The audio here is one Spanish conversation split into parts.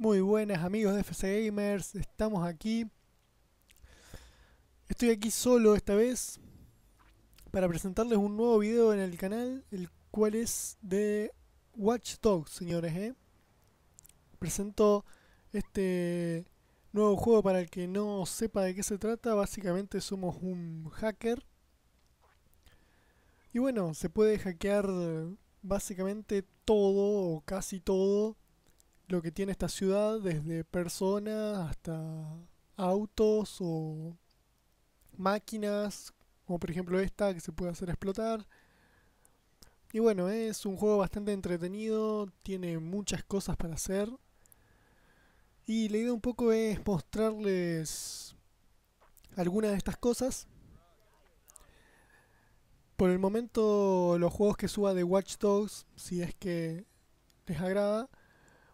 Muy buenas amigos de FC Gamers, estamos aquí. Estoy aquí solo esta vez para presentarles un nuevo video en el canal, el cual es de Watch Dogs, señores. ¿eh? Presento este nuevo juego para el que no sepa de qué se trata. Básicamente somos un hacker. Y bueno, se puede hackear básicamente todo o casi todo lo que tiene esta ciudad, desde personas hasta autos o máquinas, como por ejemplo esta que se puede hacer explotar. Y bueno, es un juego bastante entretenido, tiene muchas cosas para hacer. Y la idea un poco es mostrarles algunas de estas cosas. Por el momento los juegos que suba de Watch Dogs, si es que les agrada,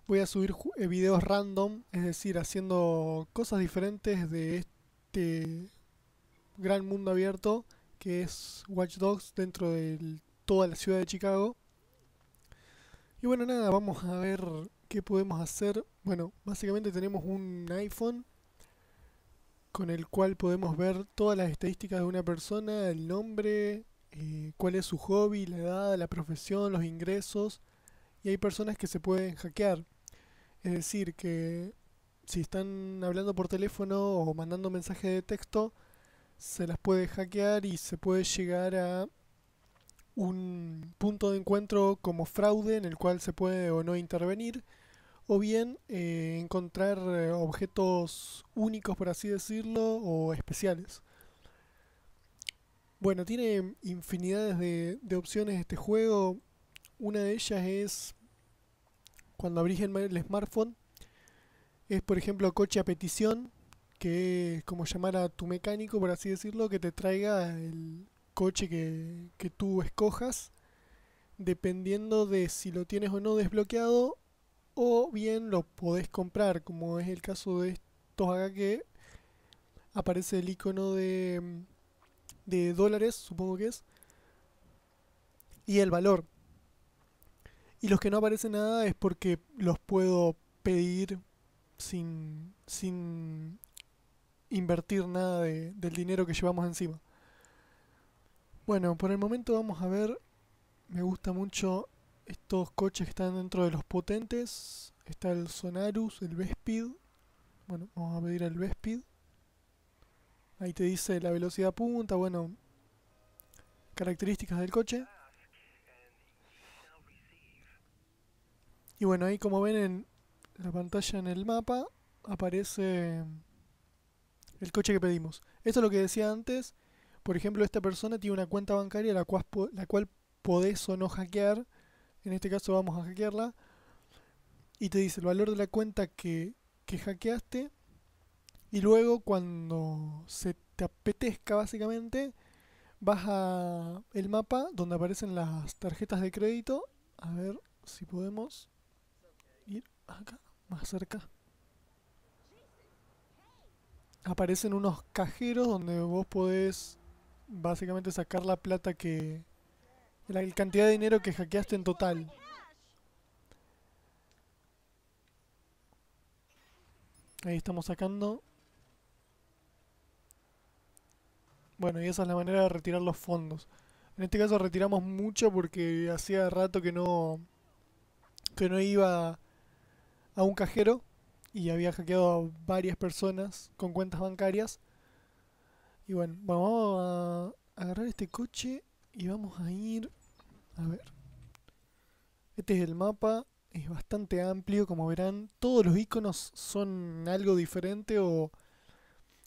voy a subir eh, videos random, es decir, haciendo cosas diferentes de este gran mundo abierto que es Watch Dogs dentro de toda la ciudad de Chicago. Y bueno, nada, vamos a ver qué podemos hacer. Bueno, básicamente tenemos un iPhone con el cual podemos ver todas las estadísticas de una persona, el nombre, eh, cuál es su hobby, la edad, la profesión, los ingresos. Y hay personas que se pueden hackear. Es decir, que si están hablando por teléfono o mandando mensaje de texto, se las puede hackear y se puede llegar a un punto de encuentro como fraude en el cual se puede o no intervenir o bien eh, encontrar eh, objetos únicos por así decirlo o especiales. Bueno tiene infinidades de, de opciones este juego. Una de ellas es cuando abrís el smartphone es por ejemplo coche a petición, que es como llamar a tu mecánico, por así decirlo, que te traiga el coche que, que tú escojas, dependiendo de si lo tienes o no desbloqueado, o bien lo podés comprar, como es el caso de estos acá que aparece el icono de, de dólares, supongo que es, y el valor. Y los que no aparecen nada es porque los puedo pedir sin, sin invertir nada de, del dinero que llevamos encima. Bueno, por el momento vamos a ver, me gusta mucho estos coches que están dentro de los potentes. Está el Sonarus, el Vespid. Bueno, vamos a pedir el Vespid. Ahí te dice la velocidad punta, bueno, características del coche. Y bueno, ahí como ven en la pantalla en el mapa aparece el coche que pedimos. Esto es lo que decía antes. Por ejemplo, esta persona tiene una cuenta bancaria la cual, la podés o no hackear. En este caso vamos a hackearla. Y te dice el valor de la cuenta que, que hackeaste. Y luego cuando se te apetezca básicamente, vas a el mapa donde aparecen las tarjetas de crédito. A ver si podemos ir acá, más cerca. Aparecen unos cajeros donde vos podés básicamente sacar la plata que... La cantidad de dinero que hackeaste en total. Ahí estamos sacando. Bueno, y esa es la manera de retirar los fondos. En este caso retiramos mucho porque hacía rato que no que no iba a un cajero y había hackeado a varias personas con cuentas bancarias. Y bueno, vamos a agarrar este coche y vamos a ir a ver. Este es el mapa, es bastante amplio, como verán. Todos los iconos son algo diferente o,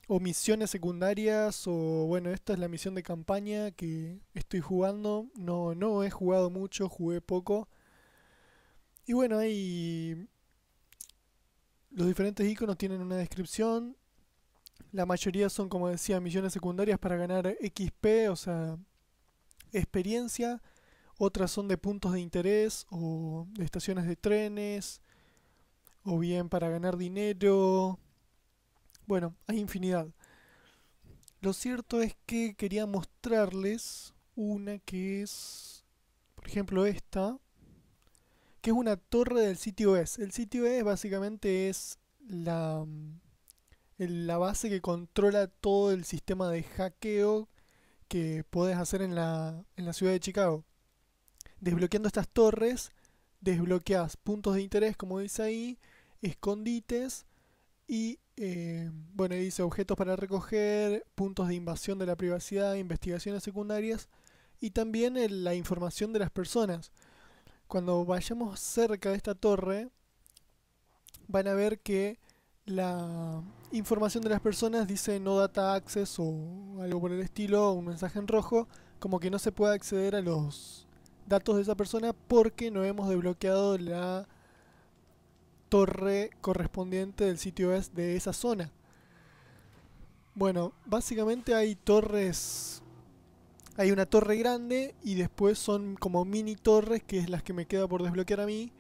o misiones secundarias o bueno, esta es la misión de campaña que estoy jugando. No, no he jugado mucho, jugué poco. Y bueno, hay los diferentes iconos tienen una descripción. La mayoría son, como decía, misiones secundarias para ganar XP, o sea, experiencia. Otras son de puntos de interés o de estaciones de trenes. O bien para ganar dinero. Bueno, hay infinidad. Lo cierto es que quería mostrarles una que es, por ejemplo, esta, que es una torre del sitio es. El sitio es básicamente es la, mm, la base que controla todo el sistema de hackeo que puedes hacer en la, en la ciudad de Chicago. Desbloqueando estas torres, desbloqueas puntos de interés, como dice ahí, escondites y, eh, bueno, dice objetos para recoger, puntos de invasión de la privacidad, investigaciones secundarias y también la información de las personas. Cuando vayamos cerca de esta torre, van a ver que la información de las personas dice no data access o algo por el estilo, un mensaje en rojo, como que no se puede acceder a los datos de esa persona porque no hemos desbloqueado la torre correspondiente del sitio es de esa zona. Bueno, básicamente hay torres hay una torre grande y después son como mini torres, que es las que me queda por desbloquear a mí,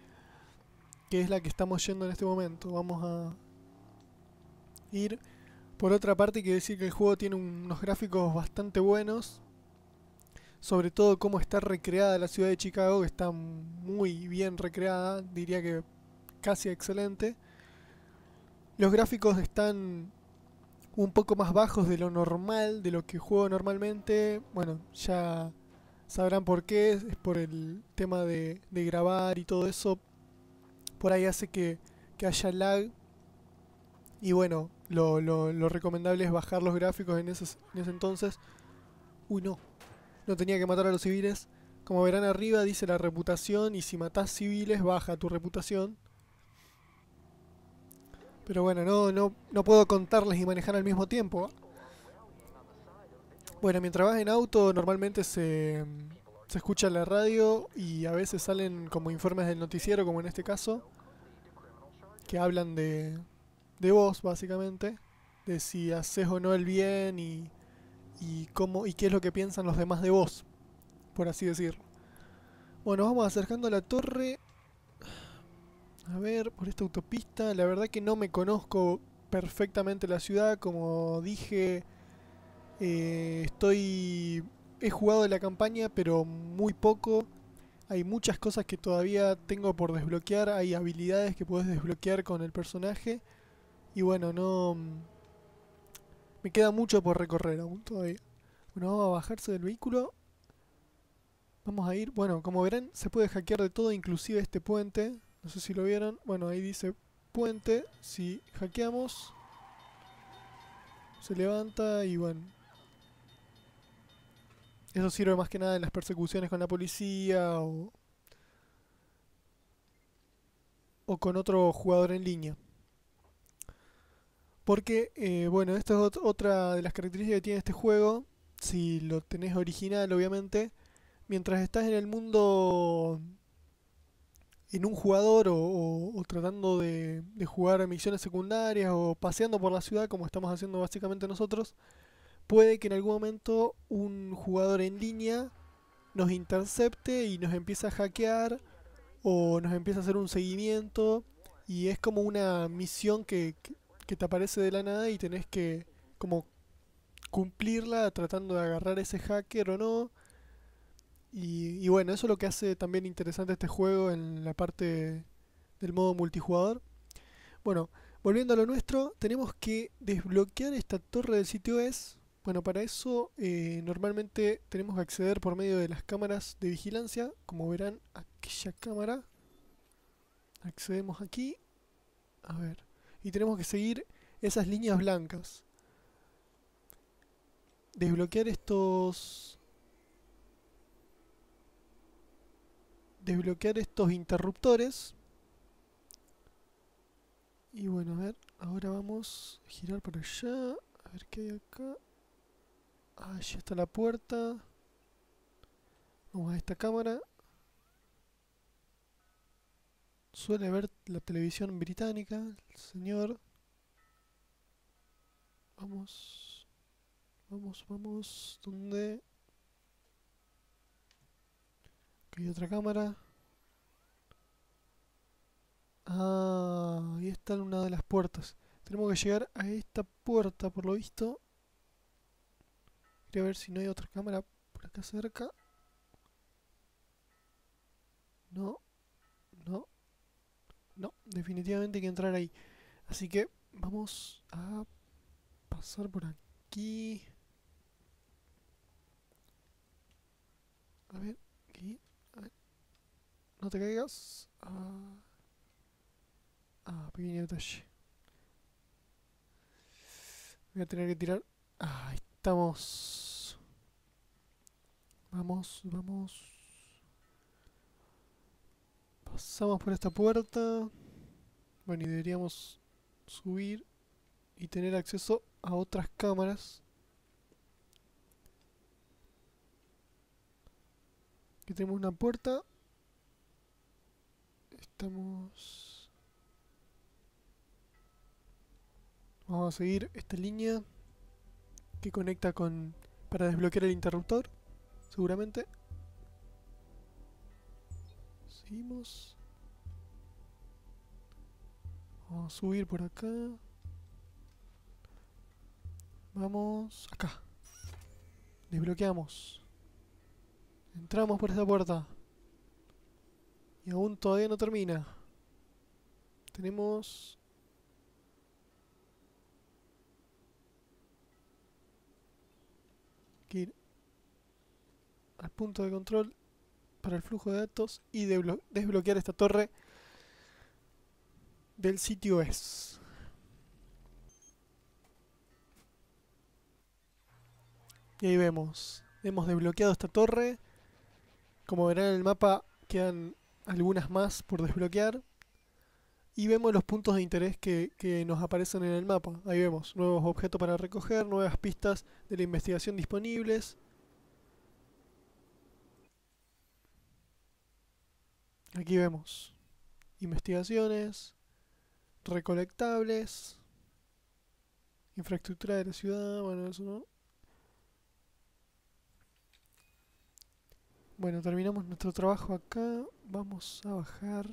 que es la que estamos yendo en este momento. Vamos a ir. Por otra parte, quiero decir que el juego tiene unos gráficos bastante buenos. Sobre todo cómo está recreada la ciudad de Chicago, que está muy bien recreada, diría que casi excelente. Los gráficos están un poco más bajos de lo normal, de lo que juego normalmente. Bueno, ya sabrán por qué, es por el tema de, grabar y todo eso. Por ahí hace que, haya lag. Y bueno, lo, lo, recomendable es bajar los gráficos en ese, en ese entonces. Uy, no. No tenía que matar a los civiles. Como verán arriba dice la reputación y si matás civiles baja tu reputación. Pero bueno, no, no, no puedo contarles y manejar al mismo tiempo. Bueno, mientras vas en auto normalmente se, se escucha la radio y a veces salen como informes del noticiero, como en este caso, que hablan de, de vos, básicamente, de si haces o no el bien y, y, cómo, y qué es lo que piensan los demás de vos, por así decirlo. Bueno, vamos acercando a la torre a ver, por esta autopista, la verdad que no me conozco perfectamente la ciudad, como dije, eh, estoy... He jugado la campaña, pero muy poco. Hay muchas cosas que todavía tengo por desbloquear, hay habilidades que puedes desbloquear con el personaje. Y bueno, no... Me queda mucho por recorrer aún todavía. Bueno, vamos a bajarse del vehículo. Vamos a ir, bueno, como verán, se puede hackear de todo, inclusive este puente. No sé si lo vieron. Bueno, ahí dice puente. Si hackeamos, se levanta y bueno. Eso sirve más que nada en las persecuciones con la policía o, o con otro jugador en línea. Porque, eh, bueno, esta es otra de las características que tiene este juego. Si lo tenés original, obviamente. Mientras estás en el mundo en un jugador o, tratando de, de, jugar misiones secundarias o paseando por la ciudad como estamos haciendo básicamente nosotros, puede que en algún momento un jugador en línea nos intercepte y nos empiece a hackear o nos empiece a hacer un seguimiento y es como una misión que, que te aparece de la nada y tenés que como cumplirla tratando de agarrar ese hacker o no y, bueno, eso es lo que hace también interesante este juego en la parte del modo multijugador. Bueno, volviendo a lo nuestro, tenemos que desbloquear esta torre del sitio es. Bueno, para eso eh, normalmente tenemos que acceder por medio de las cámaras de vigilancia. Como verán, aquella cámara. Accedemos aquí. A ver. Y tenemos que seguir esas líneas blancas. Desbloquear estos desbloquear estos interruptores. Y bueno, a ver, ahora vamos a girar por allá. A ver qué hay acá. Ah, ya está la puerta. Vamos a esta cámara. Suele ver la televisión británica, el señor. Vamos. Vamos, vamos. ¿Dónde? Otra cámara. Ah, ahí está una de las puertas. Tenemos que llegar a esta puerta, por lo visto. Quería ver si no hay otra cámara por acá cerca. No. No. No, definitivamente hay que entrar ahí. Así que vamos a pasar por aquí. A ver. No te caigas. Ah, ah pequeño detalle. Voy a tener que tirar. Ah, ahí estamos. Vamos, vamos. Pasamos por esta puerta. Bueno, y deberíamos subir y tener acceso a otras cámaras. Aquí tenemos una puerta. Estamos... Vamos a seguir esta línea que conecta con... para desbloquear el interruptor, seguramente. Seguimos. Vamos a subir por acá. Vamos acá. Desbloqueamos. Entramos por esta puerta. Y aún todavía no termina. Tenemos... Que ir al punto de control para el flujo de datos y desbloquear esta torre del sitio es. Y ahí vemos, hemos desbloqueado esta torre. Como verán en el mapa quedan algunas más por desbloquear. Y vemos los puntos de interés que, que, nos aparecen en el mapa. Ahí vemos nuevos objetos para recoger, nuevas pistas de la investigación disponibles. Aquí vemos investigaciones, recolectables, infraestructura de la ciudad, bueno, eso no. Bueno, terminamos nuestro trabajo acá. Vamos a bajar.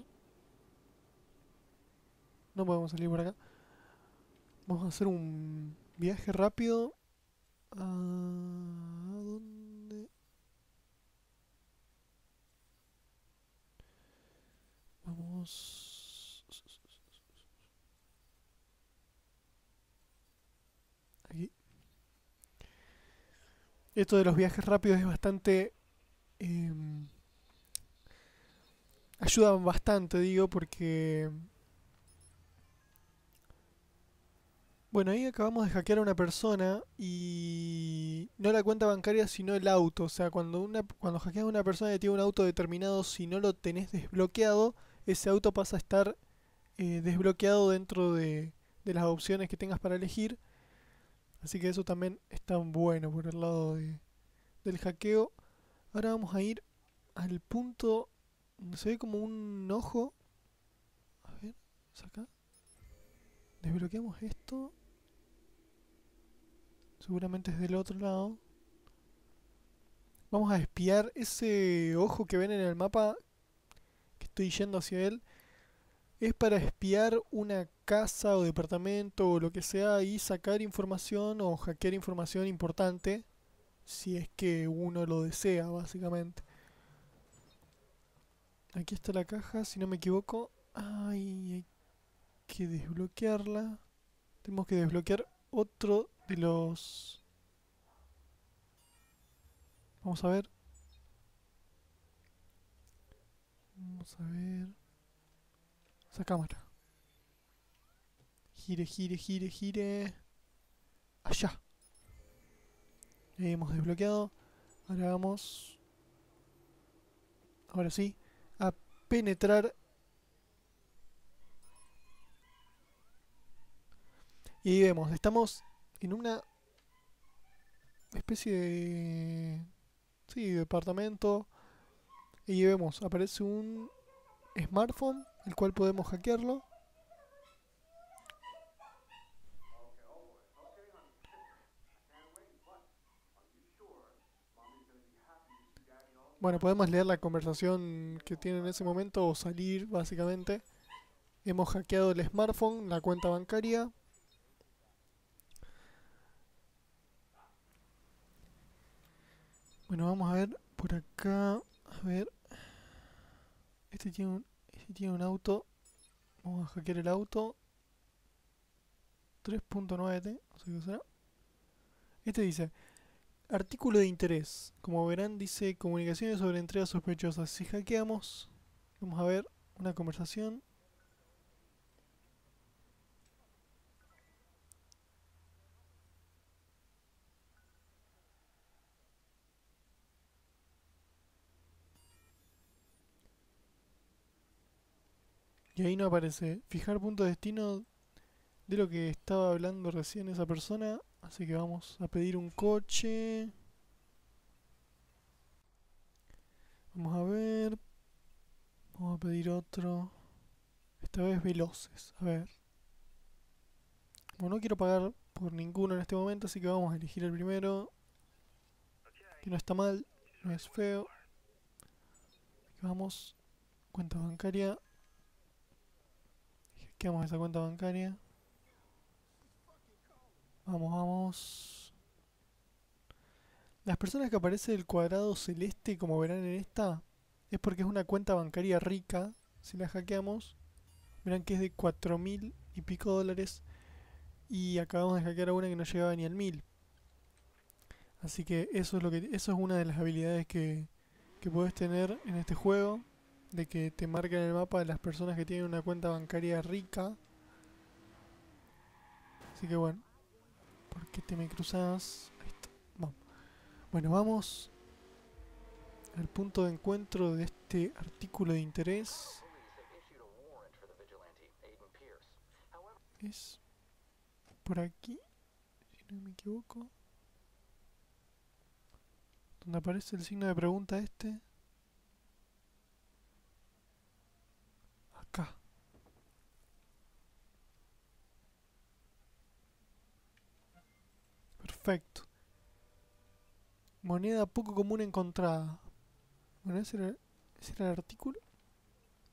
No podemos salir por acá. Vamos a hacer un viaje rápido. ¿A dónde? Vamos... Esto de los viajes rápidos es bastante... Em, ayudan bastante, digo, porque... Bueno, ahí acabamos de hackear a una persona y no la cuenta bancaria sino el auto. O sea, cuando una cuando hackeas a una persona que tiene un auto determinado, si no lo tenés desbloqueado, ese auto pasa a estar eh, desbloqueado dentro de, de las opciones que tengas para elegir. Así que eso también está bueno por el lado de, del hackeo. Ahora vamos a ir al punto donde se ve como un ojo. A ver, ¿es acá? Desbloqueamos esto. Seguramente es del otro lado. Vamos a espiar ese ojo que ven en el mapa. Que estoy yendo hacia él es para espiar una casa o departamento o lo que sea y sacar información o hackear información importante si es que uno lo desea básicamente aquí está la caja si no me equivoco Ay, hay que desbloquearla tenemos que desbloquear otro de los vamos a ver vamos a ver esa cámara. Gire, gire, gire, gire. Allá. Hemos desbloqueado. Ahora vamos. Ahora sí. A penetrar. Y ahí vemos. Estamos en una especie de... Sí, departamento. Y vemos. Aparece un smartphone el cual podemos hackearlo. Bueno, podemos leer la conversación que tiene en ese momento o salir, básicamente. Hemos hackeado el smartphone, la cuenta bancaria. Bueno, vamos a ver por acá. A ver. Este tiene un, tiene un auto. Vamos a hackear el auto. 3.9T, no sé qué será. Este dice, artículo de interés. Como verán, dice comunicaciones sobre entregas sospechosas. Si hackeamos, vamos a ver una conversación. Y ahí no aparece. Fijar punto de destino de lo que estaba hablando recién esa persona. Así que vamos a pedir un coche. Vamos a ver. Vamos a pedir otro. Esta vez veloces. A ver. Bueno, no quiero pagar por ninguno en este momento, así que vamos a elegir el primero. Que no está mal, no es feo. Vamos. Cuenta bancaria. Hackeamos esa cuenta bancaria. Vamos, vamos. Las personas que aparece el cuadrado celeste, como verán en esta, es porque es una cuenta bancaria rica. Si la hackeamos, verán que es de 4.000 y pico dólares. Y acabamos de hackear a una que no llegaba ni al 1000. Así que eso es lo que eso es una de las habilidades que, que puedes tener en este juego. De que te marca en el mapa de las personas que tienen una cuenta bancaria rica. Así que bueno. ¿Por qué te me cruzas? Bueno, vamos al punto de encuentro de este artículo de interés. Es por aquí, si no me equivoco. Donde aparece el signo de pregunta este. Acá. Perfecto. Moneda poco común encontrada. Bueno, ese era, el artículo.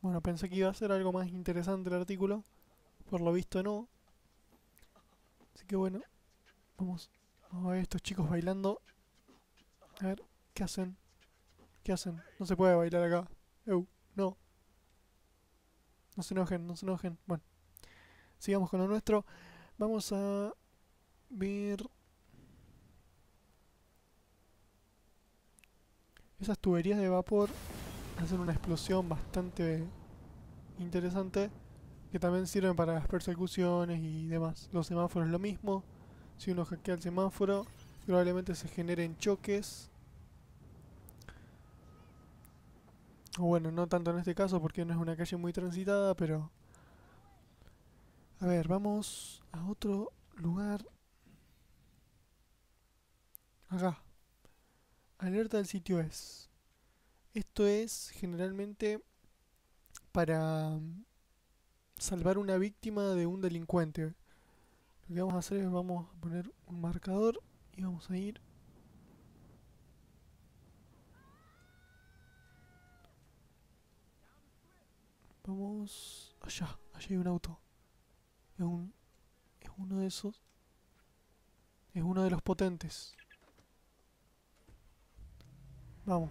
Bueno, pensé que iba a ser algo más interesante el artículo. Por lo visto no. Así que bueno. Vamos, a ver estos chicos bailando. A ver, ¿qué hacen? ¿Qué hacen? No se puede bailar acá. No. No se enojen, no se enojen. Bueno. Sigamos con lo nuestro. Vamos a ver Esas tuberías de vapor hacen una explosión bastante interesante que también sirven para las persecuciones y demás. Los semáforos lo mismo. Si uno hackea el semáforo, probablemente se generen choques. Bueno, no tanto en este caso porque no es una calle muy transitada, pero... A ver, vamos a otro lugar. Acá. Alerta del sitio es. Esto es generalmente para mm, salvar una víctima de un delincuente. Lo que vamos a hacer es vamos a poner un marcador y vamos a ir Vamos allá, allá hay un auto. Es un es uno de esos. Es uno de los potentes. Vamos.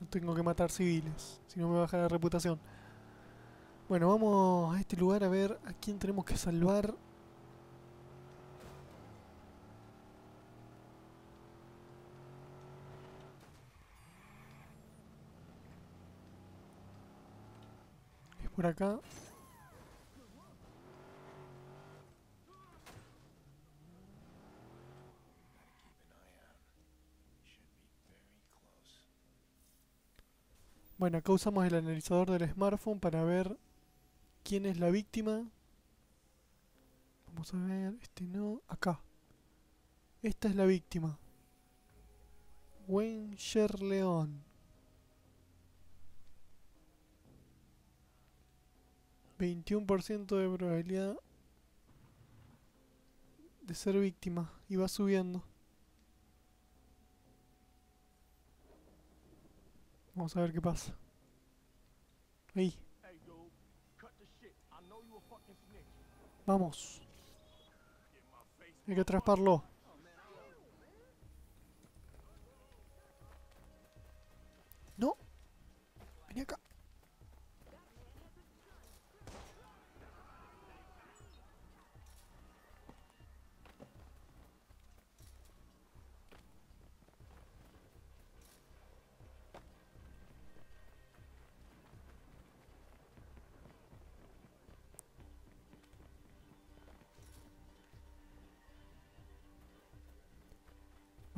No tengo que matar civiles, si no me baja la reputación. Bueno, vamos a este lugar a ver a quién tenemos que salvar. Es por acá. Bueno, acá usamos el analizador del smartphone para ver quién es la víctima. Vamos a ver, este no, acá. Esta es la víctima. Wenger León. 21% de probabilidad de ser víctima y va subiendo. Vamos a ver qué pasa. Ahí. Vamos. Hay que atraparlo. No. Vení acá.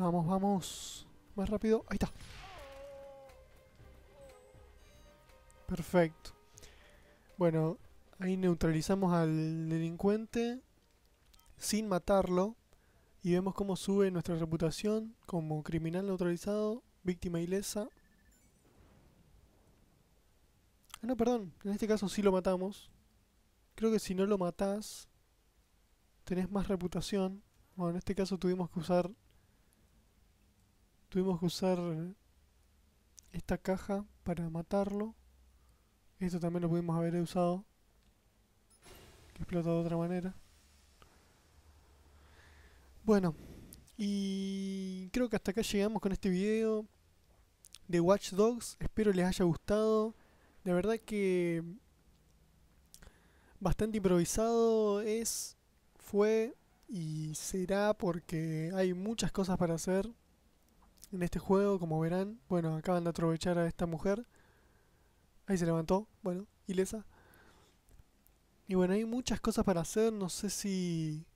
Vamos, vamos. Más rápido. Ahí está. Perfecto. Bueno, ahí neutralizamos al delincuente sin matarlo. Y vemos cómo sube nuestra reputación como criminal neutralizado, víctima ilesa. Ah, no, perdón. En este caso sí lo matamos. Creo que si no lo matás, tenés más reputación. Bueno, en este caso tuvimos que usar Tuvimos que usar esta caja para matarlo. Esto también lo pudimos haber usado. Que explota de otra manera. Bueno, y creo que hasta acá llegamos con este video de Watch Dogs. Espero les haya gustado. De verdad que bastante improvisado es, fue y será porque hay muchas cosas para hacer en este juego, como verán. Bueno, acaban de aprovechar a esta mujer. Ahí se levantó, bueno, ilesa. Y bueno, hay muchas cosas para hacer, no sé si...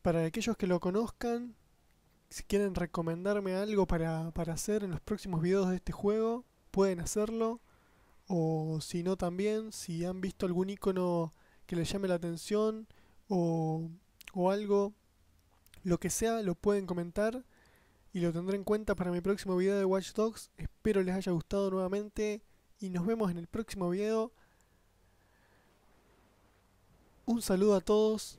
Para aquellos que lo conozcan, si quieren recomendarme algo para, para hacer en los próximos videos de este juego, pueden hacerlo. O si no también, si han visto algún icono que les llame la atención o, o algo, lo que sea, lo pueden comentar y lo tendré en cuenta para mi próximo video de Watch Dogs. Espero les haya gustado nuevamente y nos vemos en el próximo video. Un saludo a todos